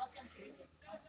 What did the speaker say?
welcome to